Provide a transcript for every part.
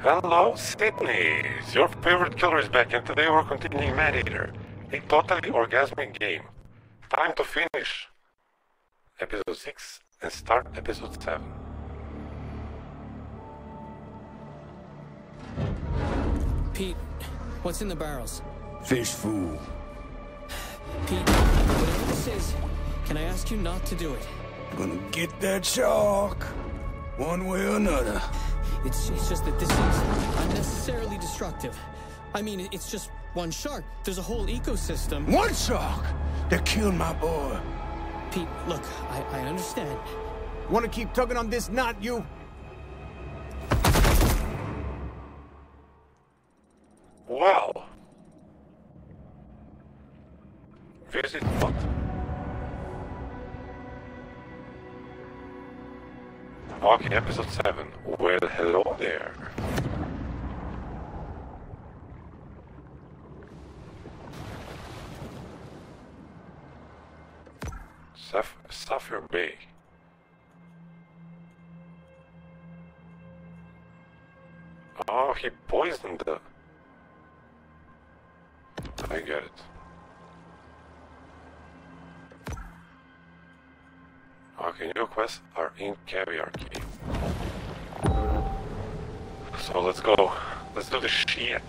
Hello, Sydney. Your favorite killer is back, and today we're continuing Maneater, a totally orgasmic game. Time to finish episode 6 and start episode 7. Pete, what's in the barrels? Fish food. Pete, whatever this is, can I ask you not to do it? I'm Gonna get that shark. One way or another. It's, it's just that this is unnecessarily destructive. I mean, it's just one shark. There's a whole ecosystem. One shark that killed my boy. Pete, look, I, I understand. Wanna keep tugging on this knot, you? Wow. Visit what? Okay, episode 7. Well, hello there. Saph Sapphire Bay. Oh, he poisoned the... I get it. Okay, new quests are in Caviar Key. So let's go. Let's do the shit.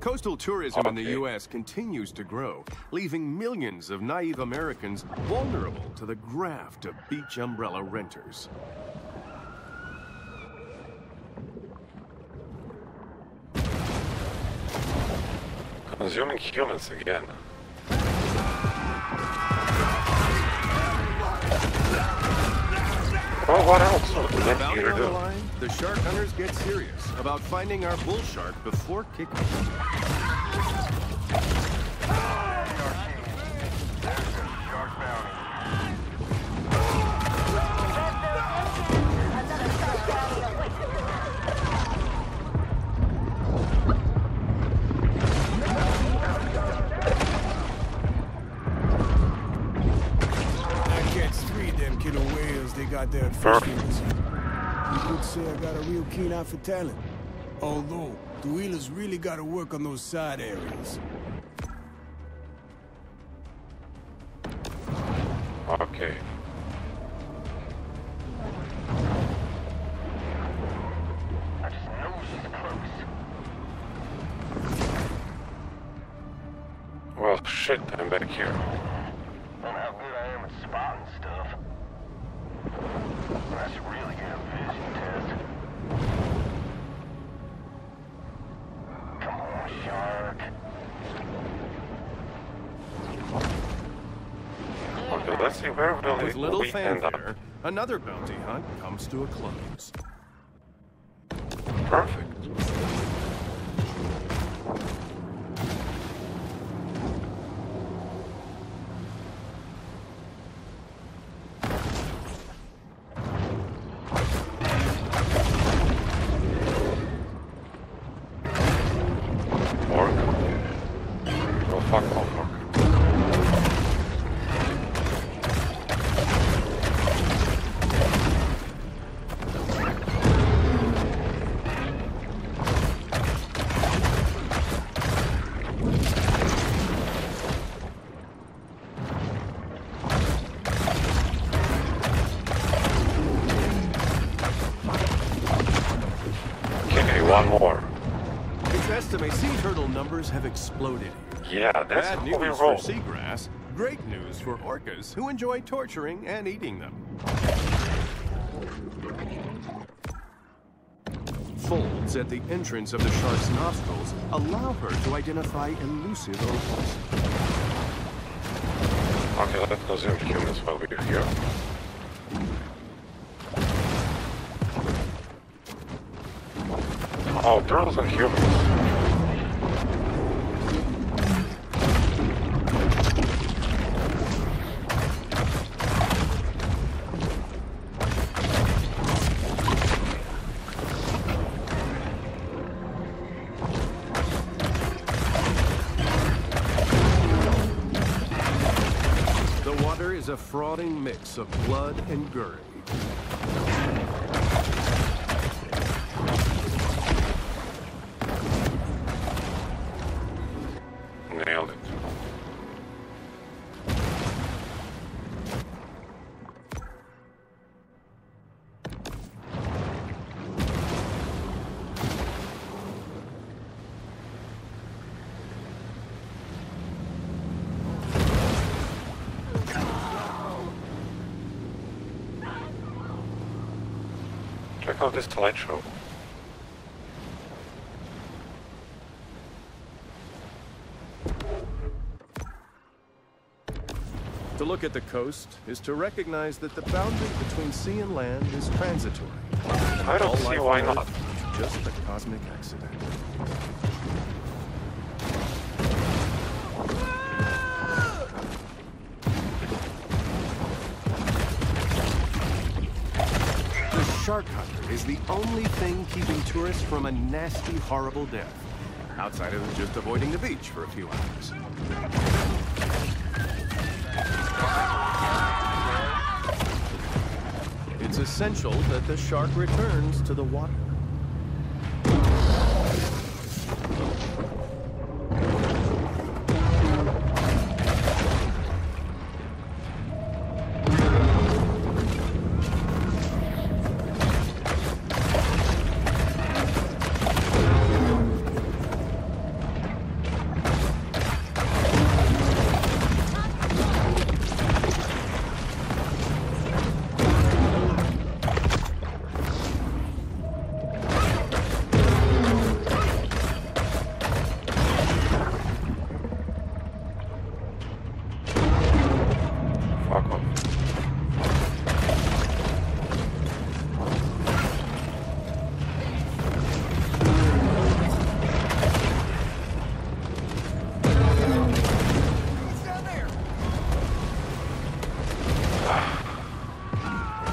Coastal tourism in the U.S. continues to grow, leaving millions of naive Americans vulnerable to the graft of beach umbrella renters. Consuming humans again. Well, what else would the Bounty Eater on do? line, the shark hunters get serious about finding our bull shark before kickoff. I three of them killer whales they got there at Perfect. You could say I got a real keen eye for talent. Although, the wheelers really gotta work on those side areas. Okay. I just know she's close. Well, shit, I'm back here. Okay, let's see where will With we, little we fanfare, another bounty hunt comes to a close. Perfect. It's estimated sea turtle numbers have exploded. Yeah, that's Bad news roll. for seagrass, great news for orcas who enjoy torturing and eating them. Folds at the entrance of the shark's nostrils allow her to identify elusive odors. Okay, let's consume humans while we're here. Oh, turtles and humans. A frauding mix of blood and gurry. Check this this show. To look at the coast is to recognize that the boundary between sea and land is transitory. I don't see why not. Just a cosmic accident. Shark hunter is the only thing keeping tourists from a nasty, horrible death. Outside of just avoiding the beach for a few hours. It's essential that the shark returns to the water.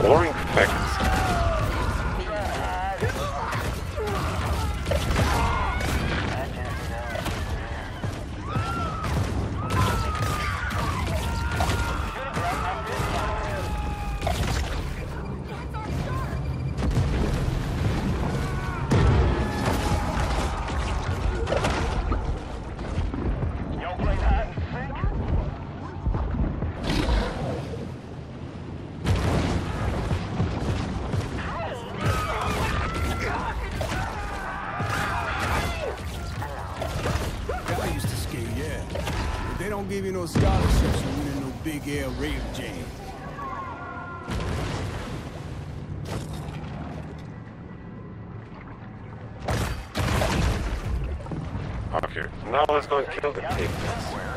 Facts. Y'all big jam. Okay, now let's go and kill the pig.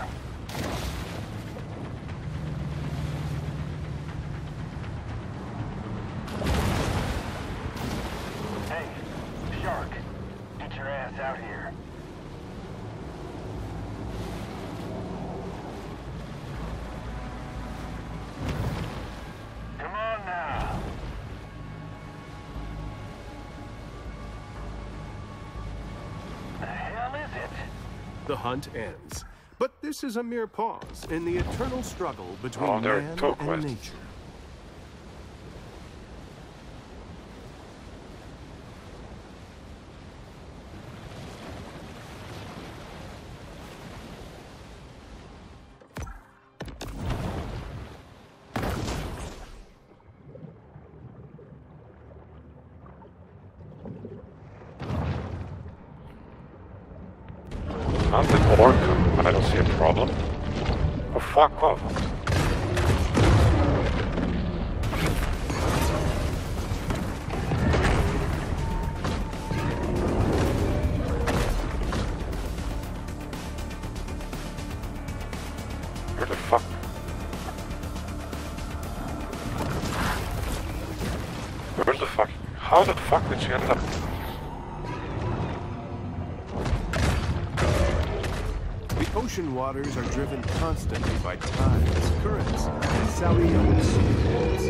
The hunt ends. But this is a mere pause in the eternal struggle between Oh, man and quests. Nature. I'm the orca. I don't see a problem. Oh, fuck off. Where the fuck? Where the fuck? How the fuck did she end up? Ocean waters are driven constantly by tides, currents, and Salian sea walls.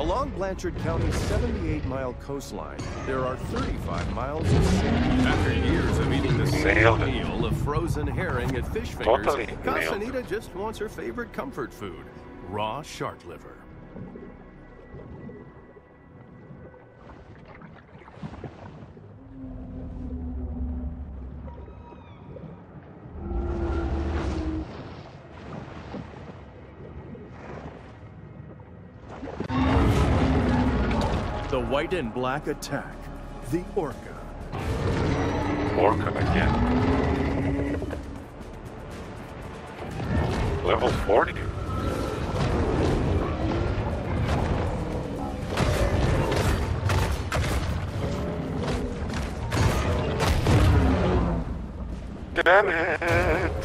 Along Blanchard County's 78-mile coastline, there are 35 miles of sea. After years of eating the same meal of frozen herring at Fish Fingers, Totally. Casanita just wants her favorite comfort food, raw shark liver. White and black attack, the Orca. Orca again. Level 40. Damn it!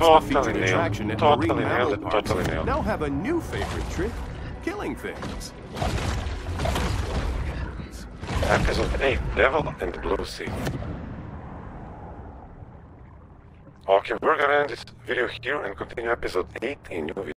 Once the Totally featured nailed. attraction at Totally marine nailed it. parks, Totally nailed. now have a new favorite trick, killing things. Episode 8 Devil and the Blue Sea. Okay, we're gonna end this video here and continue episode 8 in new video.